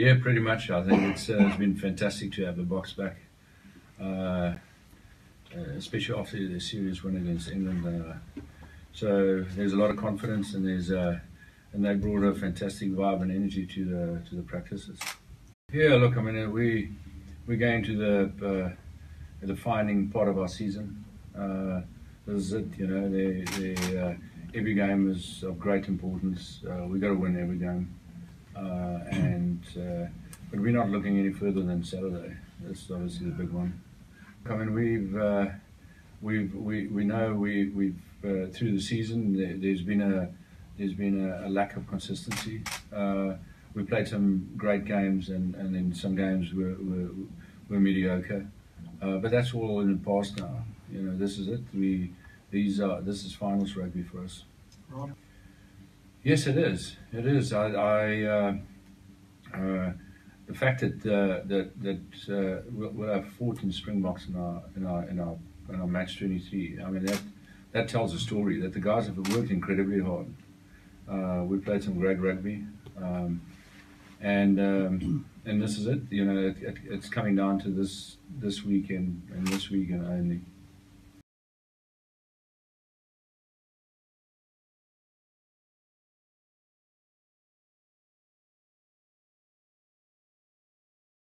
Yeah, pretty much. I think it's, uh, it's been fantastic to have the Boks back, uh, uh, especially after the series win against England. Uh, so there's a lot of confidence, and there's uh, and they brought a fantastic vibe and energy to the to the practices. Yeah, look, I mean, uh, we we're going to the the defining part of our season. This is it, you know. They, they, every game is of great importance. We got to win every game, uh, but we're not looking any further than Saturday. That's obviously the big one. I mean, we've uh, we've we, we know we we've uh, through the season there, there's been a there's been a, a lack of consistency. Uh, we played some great games, and, and then some games were were, were mediocre. Uh, but that's all in the past now. You know, this is it. We these are this is finals rugby for us. Yes, it is. It is. I, I the fact that uh, that that uh, we'll, we'll have 14 Springboks in our in our in our in our match 23. I mean that that tells a story that the guys have worked incredibly hard. Uh, we played some great rugby, um, and um, and this is it. You know, it, it, it's coming down to this this weekend and this weekend only.